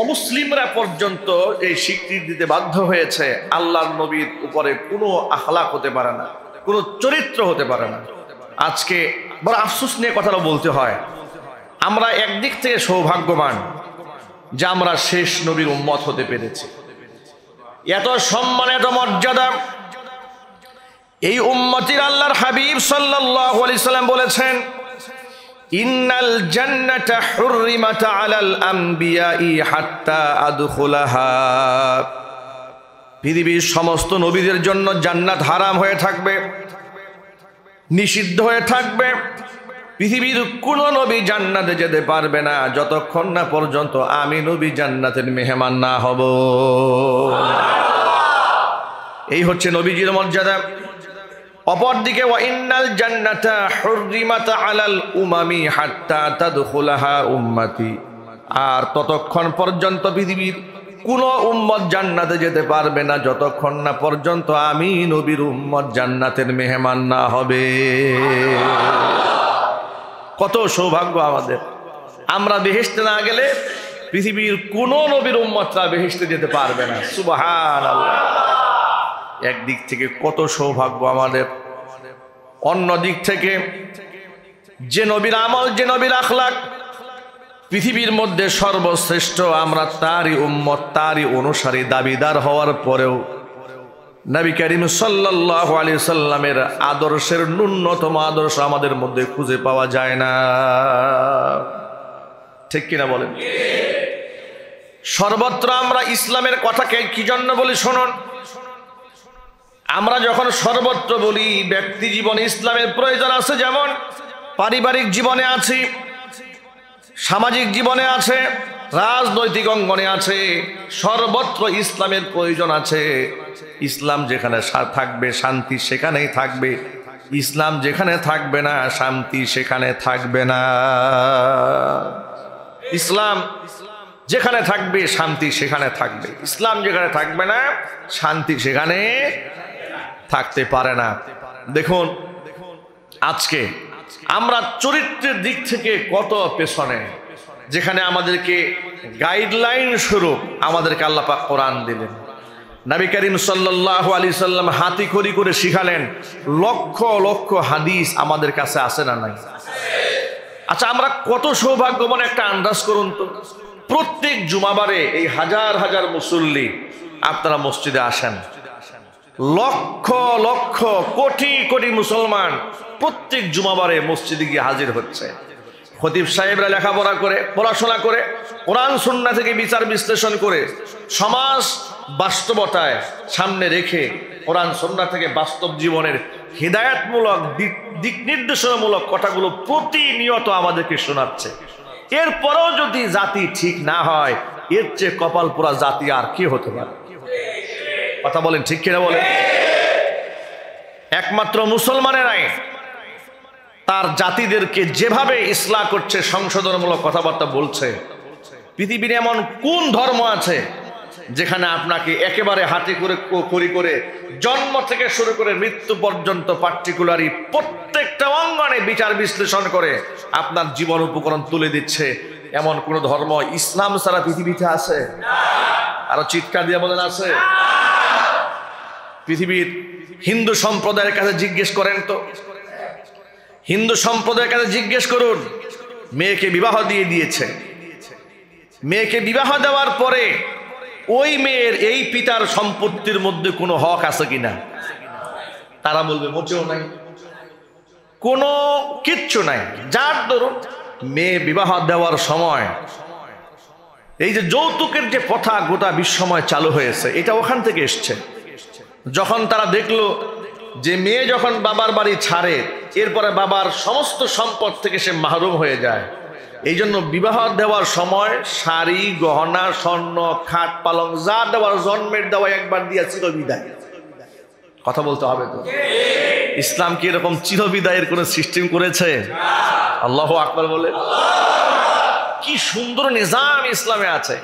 অমুসলিমরা পর্যন্ত এই স্বীকৃতি দিতে বাধ্য হয়েছে। আল্লাহর নবীর উপরে কোনো আখলাক হতে পারে না, কোনো চরিত্র হতে পারে না। আজকে বড় আফসোস নিয়ে কথাটা বলতে হয়। আমরা একদিক থেকে সৌভাগ্যবান যে আমরা শেষ নবীর উম্মত হতে পেরেছি। এত সম্মান, এত মর্যাদা। এই উম্মতির আল্লাহর হাবিব সাল্লাল্লাহু আলাইহি সাল্লাম বলেছেন ইন্নাল জান্নাতা হুররিমাত আলাল আম্বিয়াই হাত্তা আদখুলাহা। পৃথিবীর সমস্ত নবীদের জন্য জান্নাত হারাম হয়ে থাকবে, নিষিদ্ধ হয়ে থাকবে। পৃথিবীর কোন নবী জান্নাতে যেতে পারবে না, যতক্ষণ না পর্যন্ত আমি নবী জান্নাতের মেহমান না হব। এই হচ্ছে নবীজির মর্যাদা। অপরদিকে আলাল উমামি আর ততক্ষণ পর্যন্ত পৃথিবীর কোন উম্মত জান্নাতে যেতে পারবে না, যতক্ষণ না পর্যন্ত আমি নবীর উম্মত জান্নাতের মেহমান না হবে। কত সৌভাগ্য আমাদের। আমরা বেহেশতে না গেলে পৃথিবীর কোন নবীর উম্মতরা বেহেশতে যেতে পারবে না। সুবহান একদিক থেকে কত সৌভাগ্য আমাদের। অন্য দিক থেকে যে নবীর আমল, যে নবীর আখলাক পৃথিবীর মধ্যে সর্বশ্রেষ্ঠ, আমরা তারই উম্মত, তারই অনুসারী, দাবিদার হওয়ার পরেও নবী করিম সাল্লাহ আলী সাল্লামের আদর্শের ন্যূনতম আদর্শ আমাদের মধ্যে খুঁজে পাওয়া যায় না। ঠিক কিনা বলেন? সর্বত্র আমরা ইসলামের কথাকে কি জন্য বলি? শুনুন। আমরা যখন সর্বত্র বলি, ব্যক্তি জীবনে ইসলামের প্রয়োজন আছে যেমন, পারিবারিক জীবনে আছি, সামাজিক জীবনে আছে, রাজনৈতিক অঙ্গনে আছে, সর্বত্র ইসলামের প্রয়োজন আছে। ইসলাম যেখানে থাকবে, শান্তি সেখানেই থাকবে। ইসলাম যেখানে থাকবে না, শান্তি সেখানে থাকবে না। ইসলাম যেখানে থাকবে, শান্তি সেখানে থাকবে। ইসলাম যেখানে থাকবে না, শান্তি সেখানে থাকতে পারে না। দেখুন, আজকে আমরা চরিত্রের দিক থেকে কত পেছনে, যেখানে আমাদেরকে গাইডলাইন স্বরূপ আমাদেরকে আল্লাপাক কোরআন দিলেন। নবী করিম সাল্লাহ আলি সাল্লাম হাতি করি করে শিখালেন, লক্ষ লক্ষ হাদিস আমাদের কাছে আসে না নাই? আচ্ছা আমরা কত সৌভাগ্যবান একটা আন্দাজ করুন তো। প্রত্যেক জুমাবারে এই হাজার হাজার মুসল্লি আপনারা মসজিদে আসেন। লক্ষ লক্ষ, কোটি কোটি মুসলমান প্রত্যেক জুমাবারে মসজিদে গিয়ে হাজির হচ্ছে। খতিব সাহেবরা লেখাপড়া করে, পড়াশোনা করে, কোরআন, সন্না থেকে বিচার বিশ্লেষণ করে সমাজ বাস্তবতায় সামনে রেখে কোরআন, সন্না থেকে বাস্তব জীবনের হৃদায়তমূলক দিক নির্দেশনামূলক কথাগুলো প্রতিনিয়ত আমাদেরকে শোনাচ্ছে। এরপরেও যদি জাতি ঠিক না হয়, এর চেয়ে কপাল পোড়া জাতি আর কি হতে পারে? কথা বলেন, ঠিক কিনা বলেন? একমাত্র মুসলমানেরাই তার জাতিদেরকে যেভাবে ইসলাহ করছে, সংশোধনমূলক কথাবার্তা বলছে, পৃথিবীর এমন কোন ধর্ম আছে যেখানে আপনাকে একেবারে হাতে করে করি করে জন্ম থেকে শুরু করে মৃত্যু পর্যন্ত পার্টিকুলারই প্রত্যেকটা অঙ্গনে বিচার বিশ্লেষণ করে আপনার জীবন উপকরণ তুলে দিচ্ছে? এমন কোন ধর্ম ইসলাম ছাড়া পৃথিবীতে আছে? আরও চিৎকার দিয়ে বলেন, আছে? পৃথিবীর হিন্দু সম্প্রদায়ের কাছে জিজ্ঞেস করেন তো। হিন্দু সম্প্রদায়ের কাছে জিজ্ঞেস করুন, মেয়েকে বিবাহ দিয়ে দিয়েছে। মেয়েকে বিবাহ দেওয়ার পরে ওই মেয়ের এই পিতার সম্পত্তির মধ্যে কোনো হক আছে কিনা? তারা বলবে, মোটেও নাই। কোনো কিচ্ছু নাই। যার ধরুন মেয়ে বিবাহ দেওয়ার সময়, এই যে যৌতুকের যে প্রথা গোটা বিশ্বময় চালু হয়েছে, এটা ওখান থেকে এসছে। যখন তারা দেখল যে মেয়ে যখন বাবার বাড়ি ছাড়ে, এরপরে বাবার সমস্ত সম্পদ থেকে সে মাহরুম হয়ে যায়। এই জন্য বিবাহ দেওয়ার সময় শাড়ি, গহনা, স্বর্ণ, খাট, পালং, যা দেওয়ার জন্মের দেওয়া একবার দিয়া চিরবিদায়। কথা বলতে হবে তো? ইসলাম কি এরকম চিরবিদায়ের কোন সিস্টেম করেছে? আল্লাহ আকবর বলে। কি সুন্দর নিজাম ইসলামে আছে।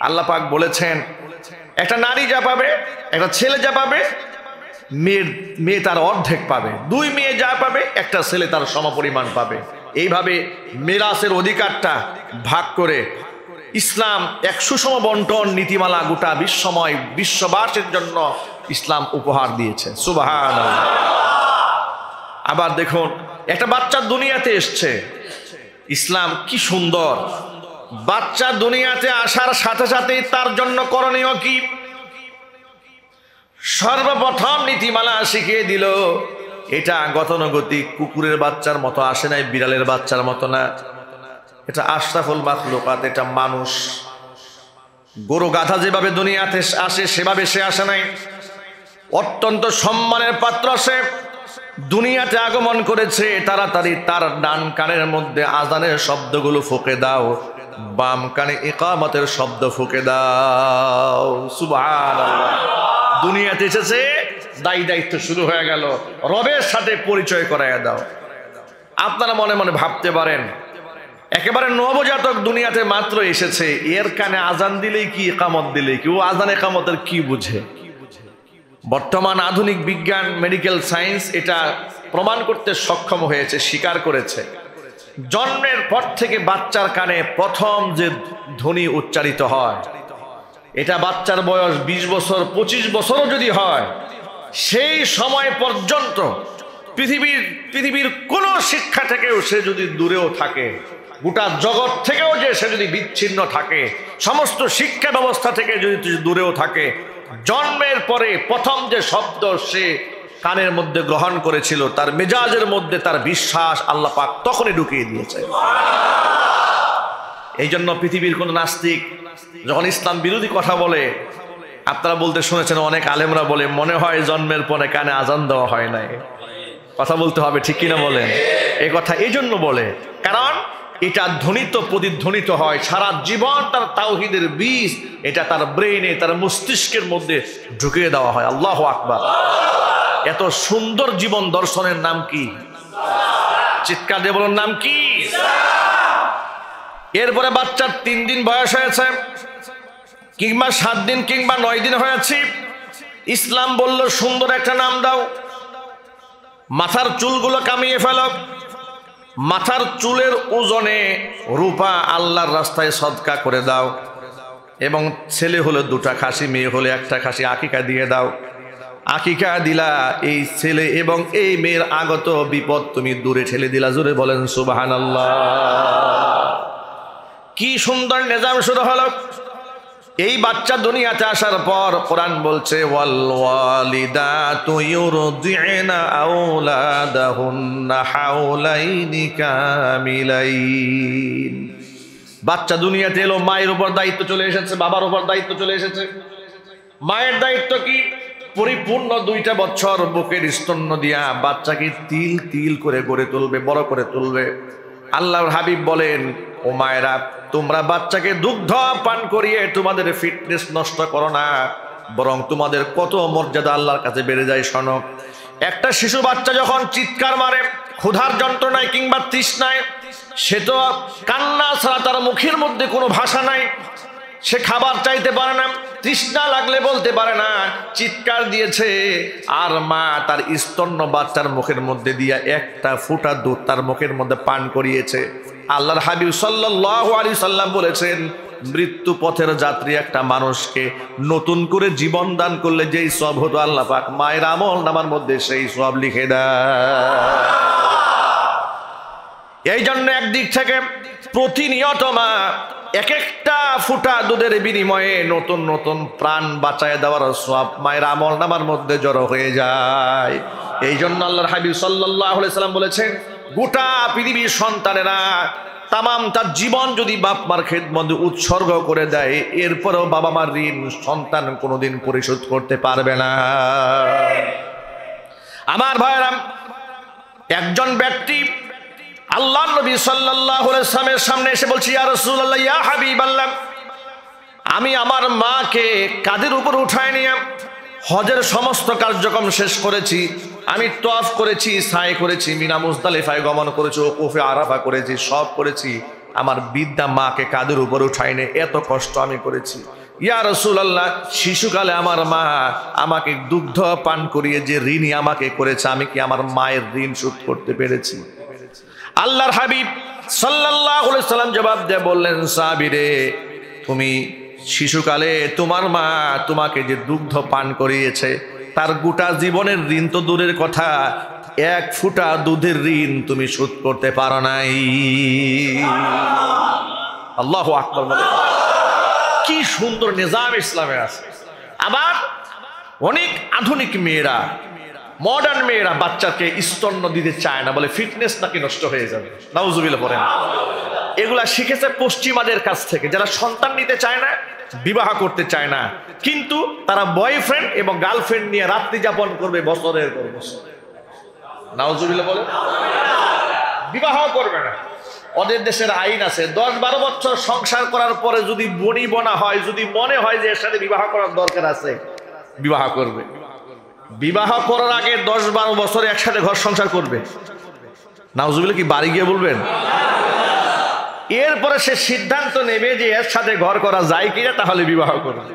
আল্লাহ পাক বলেছেন, একটা নারী যা পাবে, একটা ছেলে যা পাবে, মেয়ের, মেয়ে তার অর্ধেক পাবে। দুই মেয়ে যা পাবে, একটা ছেলে তার সমপরিমাণ পাবে। এইভাবে মেরাসের অধিকারটা ভাগ করে ইসলাম এক সুষম বন্টন নীতিমালা গোটা বিশ্বময় বিশ্ববাসের জন্য ইসলাম উপহার দিয়েছে। সুবাহান আবার দেখুন, একটা বাচ্চা দুনিয়াতে এসছে। ইসলাম কি সুন্দর। বাচ্চা দুনিয়াতে আসার সাথে সাথেই তার জন্য করণীয় কি? সর্বপ্রথম নীতিমালা শিখিয়ে দিল, এটা গতানুগতিক, কুকুরের বাচ্চার মতো আসে নাই, বিড়ালের বাচ্চার মতো না। এটা আশরাফুল মাখলুকাত, এটা মানুষ। গরু গাধা যেভাবে দুনিয়াতে আসে, সেভাবে সে আসে নাই। অত্যন্ত সম্মানের পাত্র সে। দুনিয়াতে আগমন করেছে, তাড়াতাড়ি তার ডান কানের মধ্যে আজানের শব্দগুলো ফুকে দাও, বাম কানে একামতের শব্দ ফুকে দাও। সুবহানাল্লাহ। দুনিয়াতে এসেছে, দায়ী দায়িত্ব শুরু হয়ে গেল, রবের সাথে পরিচয় করাইয়া দাও। আপনারা মনে মনে ভাবতে পারেন, একেবারে নবজাতক দুনিয়াতে মাত্র এসেছে, এর কানে আজান দিলেই কি একামত দিলেই কি, ও আজান একামতের কি বুঝে? বর্তমান আধুনিক বিজ্ঞান মেডিকেল সায়েন্স এটা প্রমাণ করতে সক্ষম হয়েছে, স্বীকার করেছে। জন্মের পর থেকে বাচ্চার কানে প্রথম যে ধ্বনি উচ্চারিত হয়, এটা বাচ্চার বয়স ২০ বছর ২৫ বছরও যদি হয়, সেই সময় পর্যন্ত পৃথিবীর পৃথিবীর কোনো শিক্ষা থেকেও সে যদি দূরেও থাকে, গোটা জগৎ থেকেও যে সে যদি বিচ্ছিন্ন থাকে, সমস্ত শিক্ষা ব্যবস্থা থেকে যদি দূরেও থাকে জন্মের পরে প্রথম যে শব্দ সে কানের মধ্যে গ্রহণ করেছিল, তার মেজাজের মধ্যে তার বিশ্বাস আল্লাহ পাক তখনই ঢুকিয়ে দিয়েছে। এই জন্য পৃথিবীর কোন নাস্তিক যখন ইসলাম বিরোধী কথা বলে, আপনারা বলতে শুনেছেন, অনেক আলেমরা বলে, মনে হয় জন্মের পরে কানে আজান দেওয়া হয় নাই। কথা বলতে হবে, ঠিক কিনা বলেন? এ কথা এই জন্য বলে। কারণ এটা ধ্বনিত, প্রতিধ্বনিত হয়। সারা জীবন তার তাওহিদের বীজ, এটা তার ব্রেইনে, তার মস্তিষ্কের মধ্যে ঢুকিয়ে দেওয়া হয়। আল্লাহ আকবার। এত সুন্দর জীবন দর্শনের নাম কি? চিৎকার দিয়ে নাম কি? এরপরে বাচ্চার তিন দিন বয়স হয়েছে, কিংবা সাত দিন কিংবা নয় দিন হয়েছে। ইসলাম বলল, সুন্দর একটা নাম দাও। মাথার চুলগুলো কামিয়ে ফেল। মাথার চুলের ওজনে রূপা আল্লাহর রাস্তায় সদকা করে দাও। এবং ছেলে হলে দুটা খাসি, মেয়ে হলে একটা খাসি, আকিকা দিয়ে দাও। আকিকা দিলা এই ছেলে এবং এই মেয়ের আগত বিপদ তুমি দূরে ঠেলে দিলা। জোরে বলেন সুবাহান কি সুন্দর নিজাম শুরু হলো। এই বাচ্চা দুনিয়াতে আসার পর কোরআন বলছে বাচ্চা দুনিয়াতে এলো, মায়ের উপর দায়িত্ব চলে এসেছে, বাবার উপর দায়িত্ব চলে এসেছে। মায়ের দায়িত্ব কি? পরিপূর্ণ দুইটা বছর বুকের স্তন্য দিয়া বাচ্চাকে তিল তিল করে গড়ে তুলবে, বড় করে তুলবে। আল্লাহর হাবিব বলেন, ও মায়েরা তোমরা বাচ্চাকে দুগ্ধ পান করিয়ে তোমাদের ফিটনেস নষ্ট করো না, বরং তোমাদের কত মর্যাদা আল্লাহর কাছে বেড়ে যায় সনক একটা শিশু বাচ্চা যখন চিৎকার মারে, ক্ষুধার যন্ত্রণায় কিংবা তৃষ্ণায়, সে তো কান্না ছাড়া তার মুখের মধ্যে কোনো ভাষা নাই। সে খাবার চাইতে পারে না, তৃষ্ণা লাগলে বলতে পারে না, চিৎকার দিয়েছে, আর মা তার স্তন্য বাচ্চার মুখের মধ্যে দিয়া একটা ফুটা দুধ তার মুখের মধ্যে পান করিয়েছে। আল্লাহর হাবিব সাল্লাহ আলী সাল্লাম বলেছেন, মৃত্যু পথের যাত্রী একটা মানুষকে নতুন করে জীবন দান করলে যেই সব হতো আল্লাহ পাক, মায়ের আমল নামার মধ্যে সেই সব লিখে দেয়। এই জন্য একদিক থেকে প্রতিনিয়ত মা এক একটা ফুটা দুধের বিনিময়ে নতুন নতুন প্রাণ বাঁচায় দেওয়ার সব মায়ের আমল নামার মধ্যে জড়ো হয়ে যায়। এই জন্য আল্লাহর হাবিব সাল্লাহ সাল্লাম বলেছেন গোটা পৃথিবীর সন্তানেরা তামাম তার জীবন যদি বাপ মার মধ্যে উৎসর্গ করে দেয়, এরপরেও বাবা মার ঋণ সন্তান কোনোদিন পরিশোধ করতে পারবে না। আমার ভাইরাম একজন ব্যক্তি আল্লাহ নবী সাল্লাহ সামনে এসে বলছি রসুল্লাহ ইয়া আমি আমার মাকে কাদের উপর উঠায় নিয়ে হজের সমস্ত কার্যক্রম শেষ করেছি? আমি তফ করেছি, সাই করেছি, মিনা মুজদালিফায় গমন করেছি ওফে আরাফা করেছি, সব করেছি। আমার বিদ্যা মাকে কাদের উপর উঠায় নে এত কষ্ট আমি করেছি। ইয়া রসুল আল্লাহ শিশুকালে আমার মা আমাকে দুগ্ধ পান করিয়ে যে ঋণই আমাকে করেছে, আমি কি আমার মায়ের ঋণ শোধ করতে পেরেছি? আল্লাহর হাবিব আলাইহি সাল্লাম জবাব দিয়ে বললেন সাবিরে তুমি শিশুকালে তোমার মা তোমাকে যে দুগ্ধ পান করিয়েছে তার গোটা জীবনের ঋণ তো দূরের কথা। এক ফুটা দুধের ঋণ তুমি শোধ করতে পারো নাই। আল্লাহ আকবর বলে। কি সুন্দর নিজাম ইসলামে আছে। আবার অনেক আধুনিক মেয়েরা মডার্ন মেয়েরা বাচ্চাকে স্তন্য দিতে চায় না, বলে ফিটনেস নাকি নষ্ট হয়ে যাবে। নাউজুবিল পড়েন। এগুলা শিখেছে পশ্চিমাদের কাছ থেকে, যারা সন্তান নিতে চায় না, বিবাহ করতে চায় না। কিন্তু তারা বয়ফ্রেন্ড এবং গার্লফ্রেন্ড নিয়ে রাত্রি যাপন করবে বছরের পর বছর। বলে বিবাহ করবে না। ওদের দেশের আইন আছে, দশ বারো বছর সংসার করার পরে যদি বনি বনা হয়, যদি মনে হয় যে এর সাথে বিবাহ করার দরকার আছে, বিবাহ করবে। বিবাহ করার আগে দশ বারো বছর একসাথে ঘর সংসার করবে। নাউজুবিল্লা কি বাড়ি গিয়ে বলবেন? এরপরে সে সিদ্ধান্ত নেবে যে এর সাথে ঘর করা যায় কিনা, তাহলে বিবাহ করবে।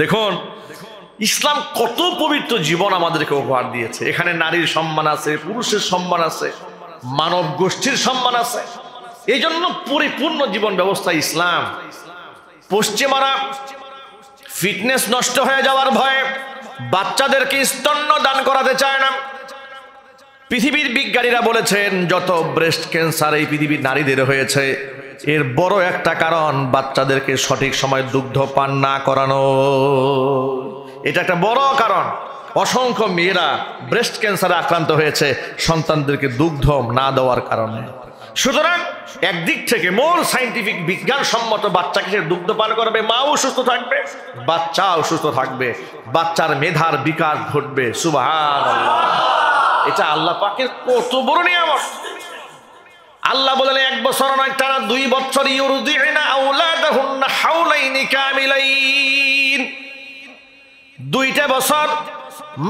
দেখুন, ইসলাম কত পবিত্র জীবন আমাদেরকে উপহার দিয়েছে। এখানে নারীর সম্মান আছে, পুরুষের সম্মান আছে, মানব গোষ্ঠীর সম্মান আছে। এই জন্য পরিপূর্ণ জীবন ব্যবস্থা ইসলাম। পশ্চিমারা ফিটনেস নষ্ট হয়ে যাওয়ার ভয়ে বাচ্চাদেরকে স্তন্য দান করাতে চায় না। পৃথিবীর বিজ্ঞানীরা বলেছেন, যত ব্রেস্ট ক্যান্সার এই পৃথিবীর নারীদের হয়েছে, এর বড় একটা কারণ বাচ্চাদেরকে সঠিক সময় দুগ্ধ পান না করানো। এটা একটা বড় কারণ। অসংখ্য মেয়েরা ব্রেস্ট ক্যান্সারে আক্রান্ত হয়েছে, সন্তানদেরকে দুগ্ধ না দেওয়ার কারণে। সুতরাং একদিক থেকে মোর সাইন্টিফিক বিজ্ঞানসম্মত বাচ্চাকে সে দুগ্ধ পান করবে? মাও সুস্থ থাকবে, বাচ্চাও সুস্থ থাকবে, বাচ্চার মেধার বিকাশ ঘটবে। সুবাহ এটা আল্লাহ পাকের কত বড় নিয়ামত। আল্লাহ বলেন, এক বছর নয় টানা দুই বছর দুইটা বছর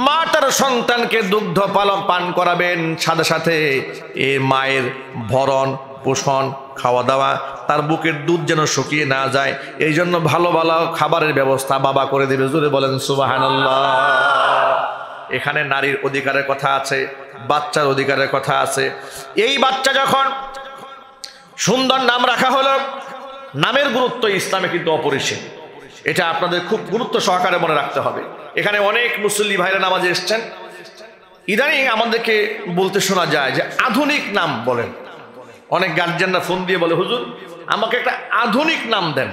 মা তার সন্তানকে দুগ্ধ পালন পান করাবেন, সাথে সাথে এ মায়ের ভরণ, পোষণ খাওয়া দাওয়া তার বুকের দুধ যেন শুকিয়ে না যায়। এই জন্য ভালো ভালো খাবারের ব্যবস্থা বাবা করে দেবে। জোরে বলেন সুবাহান্লাহ এখানে নারীর অধিকারের কথা আছে, বাচ্চার অধিকারের কথা আছে। এই বাচ্চা যখন সুন্দর নাম রাখা হলো, নামের গুরুত্ব ইসলামে কিন্তু অপরিসীম। এটা আপনাদের খুব গুরুত্ব সহকারে মনে রাখতে হবে। এখানে অনেক মুসল্লি ভাইরা নামাজে এসছেন। ইদানিং আমাদেরকে বলতে শোনা যায় যে আধুনিক নাম বলেন। অনেক গার্জেনরা ফোন দিয়ে বলে, হুজুর, আমাকে একটা আধুনিক নাম দেন।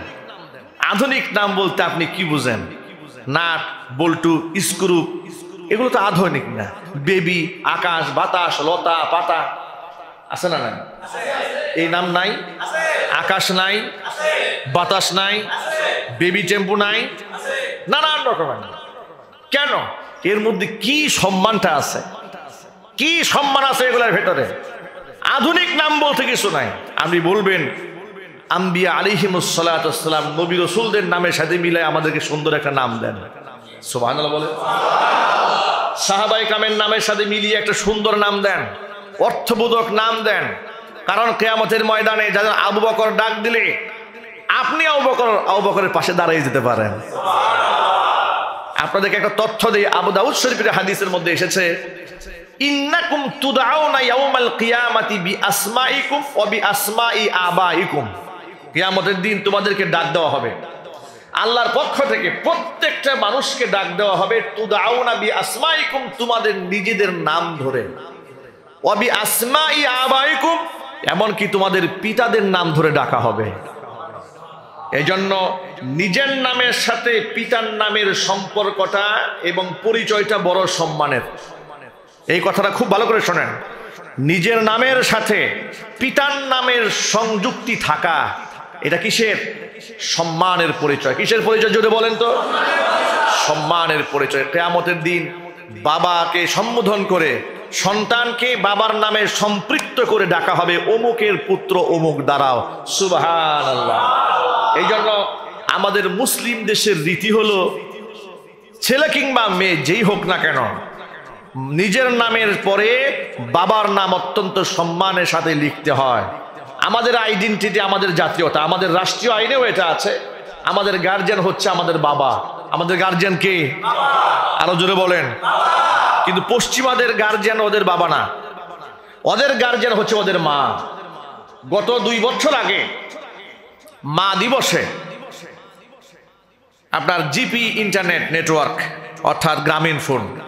আধুনিক নাম বলতে আপনি কি বুঝেন? নাট, বল্টু স্ক্রু এগুলো তো আধুনিক না। বেবি, আকাশ, বাতাস, লতা, পাতা। আছে না নাই? এই নাম নাই? আকাশ নাই? বাতাস নাই? বেবি টেম্পু নাই? নানান রকমের। কেন? এর মধ্যে কি সম্মানটা আছে? কি সম্মান আছে এগুলোর ভেতরে? আধুনিক নাম বলতে কিছু নাই। আপনি বলবেন, আম্বিয়া আলিহিমুসাল্লাম নবী রসুলদের নামের সাথে মিলে আমাদেরকে সুন্দর একটা নাম দেন। সোভান বলে সাহাবাই কামের নামের সাথে মিলিয়ে একটা সুন্দর নাম দেন, অর্থবোধক নাম দেন। কারণ কেয়ামতের ময়দানে যাদের আবু বকর ডাক দিলে, আপনি আবু বকর, আবু বকরের পাশে দাঁড়িয়ে যেতে পারেন। আপনাদেরকে একটা তথ্য দিই, আবু দাউদ শরীফের হাদিসের মধ্যে এসেছে, ইন্নাকুম তুদাউনা ইয়াউমাল কিয়ামাতি বিআসমাইকুম ওয়া বিআসমাই আবাইকুম কিয়ামতের দিন তোমাদেরকে ডাক দেওয়া হবে। আল্লাহর পক্ষ থেকে প্রত্যেকটা মানুষকে ডাক দেওয়া হবে তু দাও তুদাউনা বিআসমাইকুম তোমাদের নিজেদের নাম ধরে ওয়া বিআসমাই আবাইকুম এমনকি তোমাদের পিতাদের নাম ধরে ডাকা হবে। এই জন্য নিজের নামের সাথে পিতার নামের সম্পর্কটা এবং পরিচয়টা বড় সম্মানের। এই কথাটা খুব ভালো করে শোনেন। নিজের নামের সাথে পিতার নামের সংযুক্তি থাকা এটা কিসের? সম্মানের পরিচয়। কিসের পরিচয় যদি বলেন তো? সম্মানের পরিচয়। কেয়ামতের দিন বাবাকে সম্বোধন করে, সন্তানকে বাবার নামে সম্পৃক্ত করে ডাকা হবে অমুকের পুত্র অমুক দ্বারাও সুবাহান আল্লাহ এই জন্য আমাদের মুসলিম দেশের রীতি হলো, ছেলে কিংবা মেয়ে যেই হোক না কেন, নিজের নামের পরে বাবার নাম অত্যন্ত সম্মানের সাথে লিখতে হয়। আমাদের আইডেন্টিটি আমাদের জাতীয়তা, আমাদের রাষ্ট্রীয় আইনেও এটা আছে। আমাদের গার্জিয়ান হচ্ছে আমাদের বাবা। আমাদের গার্জিয়ান কে? আরও জোরে বলেন। কিন্তু পশ্চিমাদের গার্জিয়ান ওদের বাবা না। ওদের গার্জিয়ান হচ্ছে ওদের মা। গত দুই বছর আগে মা দিবসে আপনার জিপি ইন্টারনেট নেটওয়ার্ক অর্থাৎ গ্রামীণ ফোন।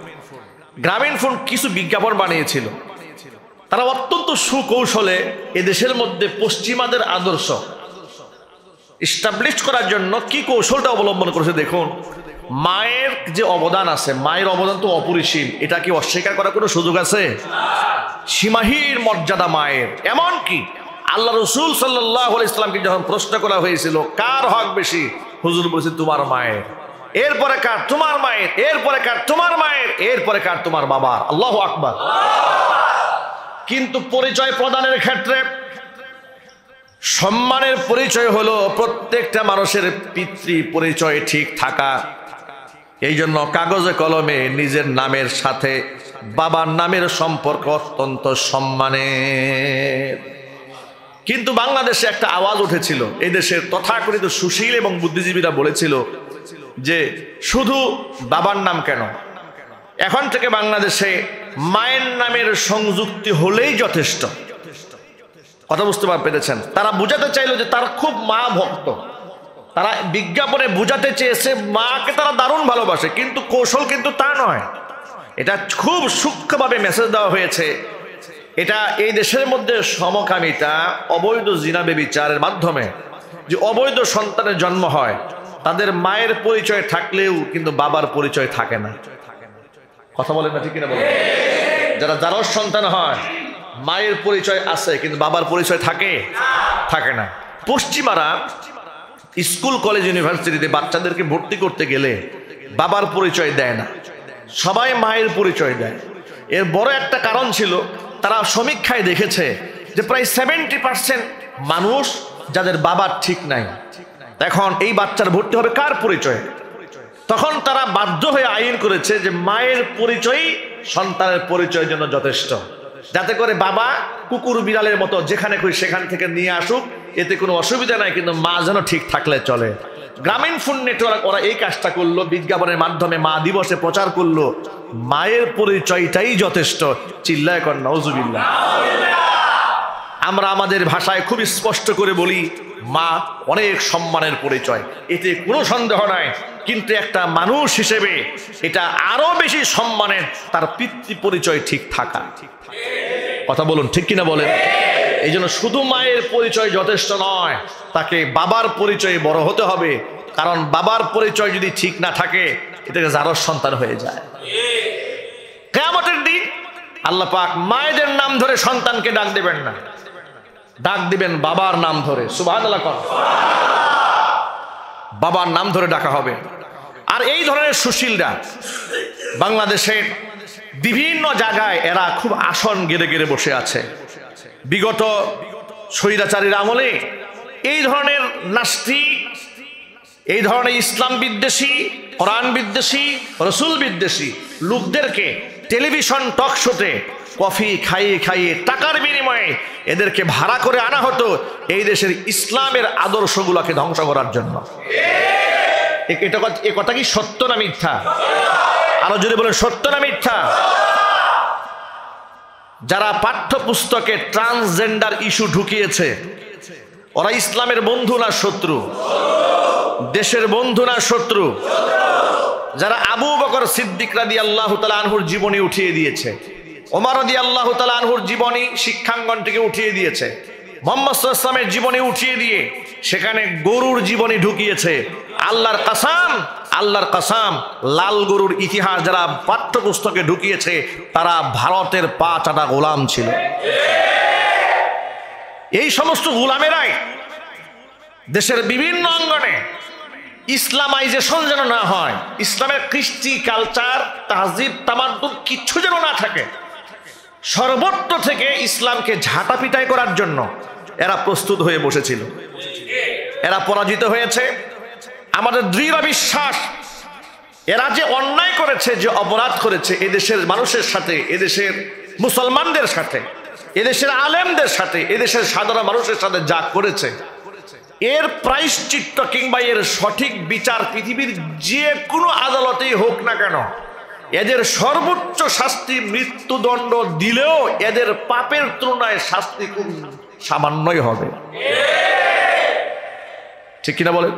গ্রামীণ ফোন কিছু বিজ্ঞাপন বানিয়েছিল। তারা অত্যন্ত সুকৌশলে এদেশের মধ্যে পশ্চিমাদের আদর্শ ইস্টাবলিশ করার জন্য কি কৌশলটা অবলম্বন করেছে দেখুন। মায়ের যে অবদান আছে, মায়ের অবদান তো অপরিসীম। এটা কি অস্বীকার করার কোনো সুযোগ আছে? সীমাহীন মর্যাদা মায়ের। এমন কি? আল্লাহ রসুল সাল্লাহ ইসলামকে যখন প্রশ্ন করা হয়েছিল, কার হক বেশি? হুজুর বলছে, তোমার মায়ের। এরপরে কার? তোমার মায়ের। এরপরে কার? তোমার মায়ের। এরপরে কার? তোমার বাবার। আল্লাহ আকবার। কিন্তু পরিচয় প্রদানের ক্ষেত্রে সম্মানের পরিচয় হলো প্রত্যেকটা মানুষের পিতৃ পরিচয় ঠিক থাকা। এই জন্য কাগজে কলমে নিজের নামের সাথে বাবার নামের সম্পর্ক অত্যন্ত সম্মানের। কিন্তু বাংলাদেশে একটা আওয়াজ উঠেছিল, এই দেশের তথাকথিত সুশীল এবং বুদ্ধিজীবীরা বলেছিল যে শুধু বাবার নাম কেন? এখন থেকে বাংলাদেশে মায়ের নামের সংযুক্তি হলেই যথেষ্ট। কথা বুঝতে পার পেরেছেন? তারা বুঝাতে চাইলো যে তারা খুব মা ভক্ত। তারা বিজ্ঞাপনে বুঝাতে চেয়েছে, মাকে তারা দারুণ ভালোবাসে, কিন্তু কৌশল কিন্তু তা নয়। এটা খুব সূক্ষ্মভাবে মেসেজ দেওয়া হয়েছে। এটা এই দেশের মধ্যে সমকামিতা, অবৈধ জিনাবে বিচারের মাধ্যমে। যে অবৈধ সন্তানের জন্ম হয়, তাদের মায়ের পরিচয় থাকলেও কিন্তু বাবার পরিচয় থাকে না। কথা বলেন না, ঠিক কিনা বলেন? যারা যারও সন্তান হয়, মায়ের পরিচয় আছে, কিন্তু বাবার পরিচয় থাকে? থাকে না। পশ্চিমারা স্কুল, কলেজ, ইউনিভার্সিটিতে বাচ্চাদেরকে ভর্তি করতে গেলে বাবার পরিচয় দেয় না। সবাই মায়ের পরিচয় দেয়। এর বড় একটা কারণ ছিল, তারা সমীক্ষায় দেখেছে যে প্রায় সেভেন্টি পার্সেন্ট মানুষ যাদের বাবার ঠিক নাই। এখন এই বাচ্চার ভর্তি হবে কার পরিচয়? তখন তারা বাধ্য হয়ে আইন করেছে যে মায়ের পরিচয়ই সন্তানের পরিচয়ের জন্য যথেষ্ট। যাতে করে বাবা কুকুর বিড়ালের মতো যেখানে খুশি সেখান থেকে নিয়ে আসুক, এতে কোনো অসুবিধা নাই, কিন্তু মা যেন ঠিক থাকলে চলে। গ্রামীণ ফোন নেটওয়ার্ক ওরা এই কাজটা করল, বিজ্ঞাপনের মাধ্যমে মা দিবসে প্রচার করল। মায়ের পরিচয়টাই যথেষ্ট। চিল্লায় কর নজুবিল্লা আমরা আমাদের ভাষায় খুব স্পষ্ট করে বলি মা অনেক সম্মানের পরিচয়। এতে কোনো সন্দেহ নাই। কিন্তু একটা মানুষ হিসেবে এটা আরও বেশি সম্মানের তার পিতৃ পরিচয় ঠিক থাকা। কথা বলুন, ঠিক কিনা বলেন? এই জন্য শুধু মায়ের পরিচয় যথেষ্ট নয়, তাকে বাবার পরিচয়ে বড় হতে হবে। কারণ বাবার পরিচয় যদি ঠিক না থাকে এটাকে যারো সন্তান হয়ে যায়। কেমতের দিন আল্লাহ পাক মায়েদের নাম ধরে সন্তানকে ডাক দেবেন না। ডাক দিবেন, বাবার নাম ধরে। সুবাহ বাবার নাম ধরে ডাকা হবে। আর এই ধরনের সুশীলরা বাংলাদেশের বিভিন্ন জায়গায় এরা খুব আসন গেড়ে গেড়ে বসে আছে। বিগত স্বৈরাচারীর আমলে এই ধরনের নাস্তিক এই ধরনের ইসলাম বিদ্বেষী, কোরআন বিদ্বেষী, রসুল বিদ্বেষী লোকদেরকে টেলিভিশন টক শোতে কফি খাইয়ে খাইয়ে টাকার বিনিময়ে এদেরকে ভাড়া করে আনা হতো এই দেশের ইসলামের আদর্শগুলোকে ধ্বংস করার জন্য। কথা কি সত্য না মিথ্যা? আরও যদি বলেন, সত্য না মিথ্যা? যারা পাঠ্যপুস্তকে ট্রান্সজেন্ডার ইস্যু ঢুকিয়েছে, ওরা ইসলামের বন্ধু না শত্রু? দেশের বন্ধু না শত্রু? যারা আবু বকর সিদ্দিক রাদি আল্লাহ তালা আনহুর জীবনী উঠিয়ে দিয়েছে ওমর রদি আল্লাহ তালা আনহুর জীবনী শিক্ষাঙ্গনটিকে উঠিয়ে দিয়েছে। মোহাম্মদ ইসলামের জীবনী উঠিয়ে দিয়ে সেখানে গরুর জীবনী ঢুকিয়েছে। আল্লাহর কাসাম আল্লাহর কাসাম, লাল গরুর ইতিহাস যারা পাঠ্যপুস্তকে ঢুকিয়েছে, তারা ভারতের পা চাটা গোলাম ছিল। এই সমস্ত গোলামেরাই দেশের বিভিন্ন অঙ্গনে ইসলামাইজেশন যেন না হয়, ইসলামের কৃষ্টি কালচার, তাহজিব তামাদ্দুদ কিচ্ছু যেন না থাকে সর্বত্র থেকে ইসলামকে ঝাঁটাপিটাই করার জন্য এরা প্রস্তুত হয়ে বসেছিল। এরা পরাজিত হয়েছে। আমাদের দৃঢ় বিশ্বাস, এরা যে অন্যায় করেছে, যে অপরাধ করেছে এদেশের মানুষের সাথে, এদেশের মুসলমানদের সাথে, এদেশের আলেমদের সাথে, এদেশের সাধারণ মানুষের সাথে যা করেছে, এর প্রায়শ্চিত্ত কিংবা এর সঠিক বিচার পৃথিবীর যে কোনো আদালতেই হোক না কেন এদের সর্বোচ্চ শাস্তি মৃত্যুদণ্ড দিলেও এদের পাপের তুলনায় শাস্তি খুব সামান্যই হবে। ঠিক কিনা বলেন?